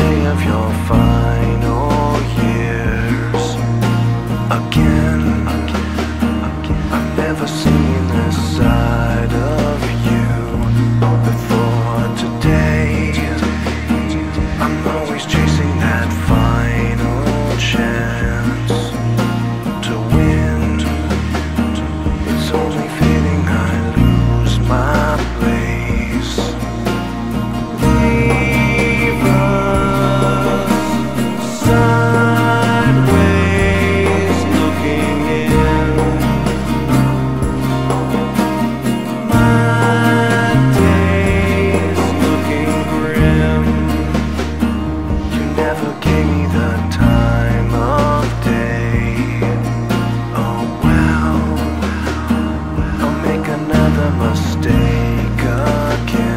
day of your fire. mistake again.